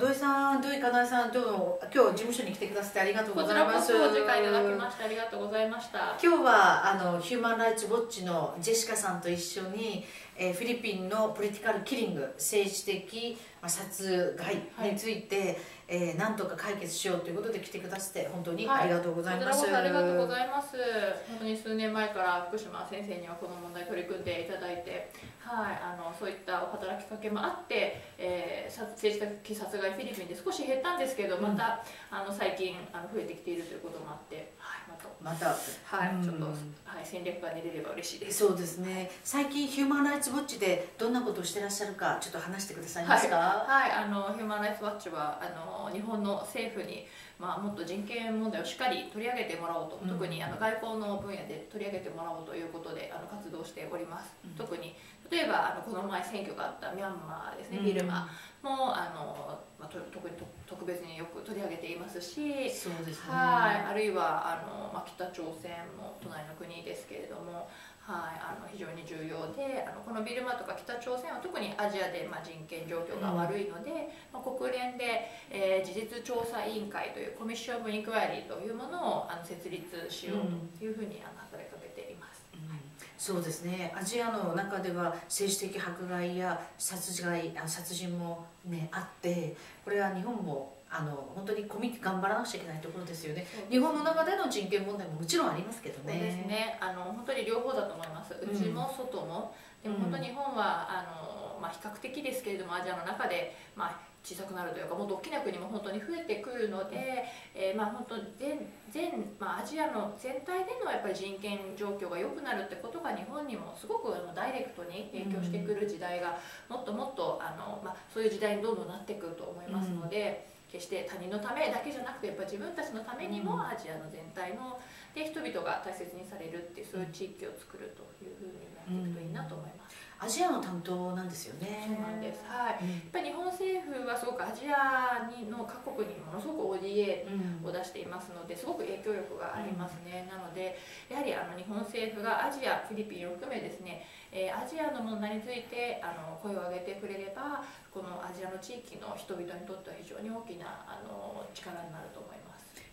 土井さん土井かなえさんどうも今日事務所に来てくださってありがとうございます。こちらこそお時間いただきましてありがとうございました。今日はあのヒューマン・ライツ・ウォッチのジェシカさんと一緒に、えー、フィリピンのポリティカル・キリング政治的、まあ、殺害について、はい、えー、なんとか解決しようということで来てくださって本当にありがとうございます、はい、ありがとうございます。本当に数年前から福島先生にはこの問題取り組んでいただいてはいあのそういったお働きかけもあって、えー、政治的殺害フィリピンで少し減ったんですけどまた、うん、あの最近あの増えてきているということもあって、はい、またまたはい、ちょっと、はい、戦略が練れれば嬉しいです。そうですね。最近ヒューマン・ライツ・ウォッチでどんなことをしてらっしゃるかちょっと話してくださいますか？はい、はい、あのヒューマン・ライツ・ウォッチはあの日本の政府にまあ、もっと人権問題をしっかり取り上げてもらおうと、うん、特にあの外交の分野で取り上げてもらおうということであの活動しております、うん、特に例えばあのこの前選挙があったミャンマーですね、ビルマもあの、まあ、特に特別によく取り上げていますしそうです、ね、はいあるいはあの、まあ、北朝鮮も隣の国ですけれども。はい、あの非常に重要であのこのビルマとか北朝鮮は特にアジアで、まあ、人権状況が悪いので、うん、まあ、国連で、えー、事実調査委員会というコミッション・オブ・インクワイリーというものをあの設立しようというふうに、あの働きかけています。うんそうですね。アジアの中では政治的迫害や殺害殺人も、ね、あってこれは日本もあの本当にコミ頑張らなくちゃいけないところですよね。日本の中での人権問題ももちろんありますけどね。そうですね。あの本当に両方だと思います。内も外も、うん、でも本当日本はあの、まあ、比較的ですけれどもアジアの中で、まあ、小さくなるというかもっと大きな国も本当に増えてくるので、え、まあ本当全全、まあ、アジアの全体でのやっぱり人権状況が良くなるってことが日本にもすごくダイレクトに影響してくる時代がもっともっとあの、まあ、そういう時代にどんどんなってくると思いますので。うん決して他人のためだけじゃなくてやっぱ自分たちのためにもアジアの全体ので人々が大切にされるっていうそういう地域を作るというふうになっていくといいなと思います。アジアの担当なんですよね。そうなんです。はい。やっぱはすごくアジアにの各国にものすごく ODA を出していますので、すごく影響力がありますね。なのでやはりあの日本政府がアジア、フィリピンを含めですね、えー、アジアの問題についてあの声を上げてくれれば、このアジアの地域の人々にとっては非常に大きなあの力になると思います。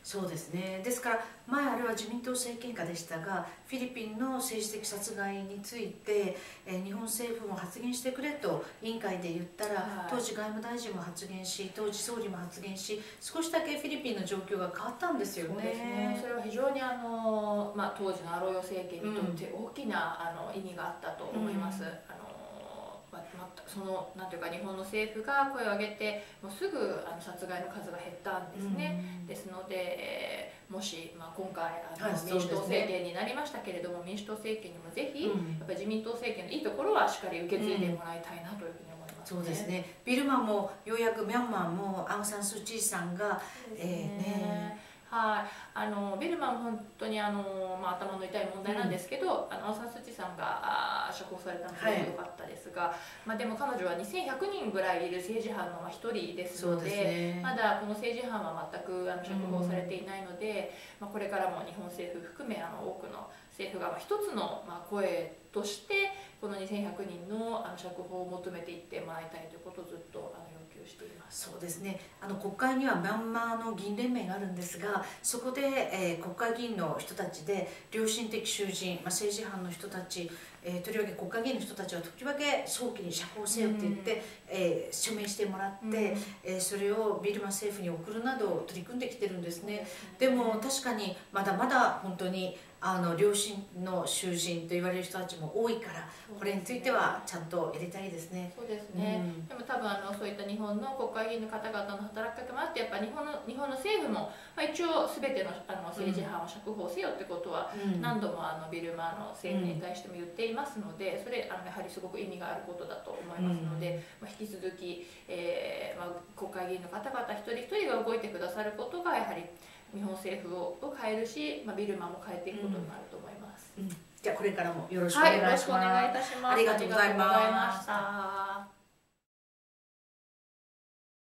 そうですね。ですから前あれは自民党政権下でしたがフィリピンの政治的殺害について、えー、日本政府も発言してくれと委員会で言ったら、はい、当時外務大臣も発言し当時総理も発言し少しだけフィリピンの状況が変わったんですよね。そね。それは非常にあの、まあ、当時のアロヨ政権にとって大きな、うん、あの意味があったと思います。うん、あのまそのなんていうか日本の政府が声を上げてもうすぐあの殺害の数が減ったんですね、うん、ですので、えー、もし、まあ、今回あの、民主党政権になりましたけれども、民主党政権にもぜひ、うん、やっぱり自民党政権のいいところはしっかり受け継いでもらいたいなというふうに思います、ね、そうですね。ビルマもようやくミャンマーもアウン・サン・スー・チーさんが、ね、えーねはい、あのベルマンも本当にあの、まあ、頭の痛い問題なんですけど、うん、あのアサスチさんが釈放されたのでよかったですが、はい、まあ、でも彼女は2100人ぐらいいる政治犯の一人ですので、ね、まだこの政治犯は全くあの釈放されていないので、うん、まあ、これからも日本政府含めあの多くの政府が一つのまあ声としてこの2100人のあの釈放を求めていってもらいたいということをずっとしていますそうですね。あの国会にはミャンマーの議員連盟があるんですがそこで、えー、国会議員の人たちで良心的囚人、まあ、政治犯の人たち、えー、とりわけ国会議員の人たちはとりわけ早期に釈放せよって言って、うん、えー、署名してもらって、うん、えー、それをビルマ政府に送るなど取り組んできてるんですね。でも確かにまだまだ本当にあの両親の囚人と言われる人たちも多いから、これについてはちゃんと入れたいですね。そうですね。うん、でも多分あのそういった日本の国会議員の方々の働き方もあってやっぱ日本の日本の政府も、まあ、一応すべてのあの政治犯を釈放せよってことは何度もあのビルマの政府に対しても言っていますので、それあのやはりすごく意味があることだと思いますので、まあ、引き続き、えーまあ、国会議員の方々一人一人が動いてくださることがやはり日本政府を変えるし、まあ、ビルマも変えていくことになると思います。うん、じゃあこれからもよろしくお願いします。はい、よろしくお願いいたします。ありがとうございました。